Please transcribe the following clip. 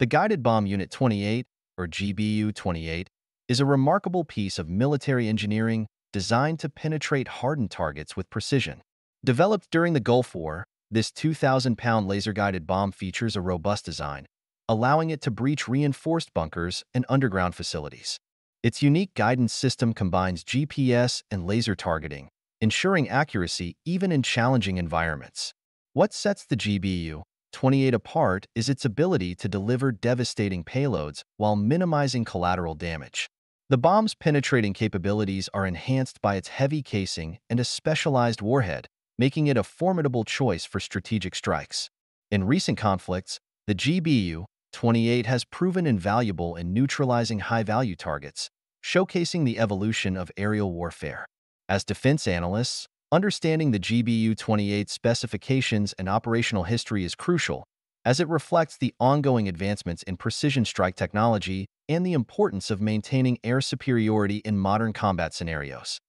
The Guided Bomb Unit 28, or GBU-28, is a remarkable piece of military engineering designed to penetrate hardened targets with precision. Developed during the Gulf War, this 2,000-pound laser-guided bomb features a robust design, allowing it to breach reinforced bunkers and underground facilities. Its unique guidance system combines GPS and laser targeting, ensuring accuracy even in challenging environments. What sets the GBU-28 apart is its ability to deliver devastating payloads while minimizing collateral damage. The bomb's penetrating capabilities are enhanced by its heavy casing and a specialized warhead, making it a formidable choice for strategic strikes. In recent conflicts, the GBU 28 has proven invaluable in neutralizing high-value targets, showcasing the evolution of aerial warfare. As defense analysts, understanding the GBU-28 specifications and operational history is crucial, as it reflects the ongoing advancements in precision strike technology and the importance of maintaining air superiority in modern combat scenarios.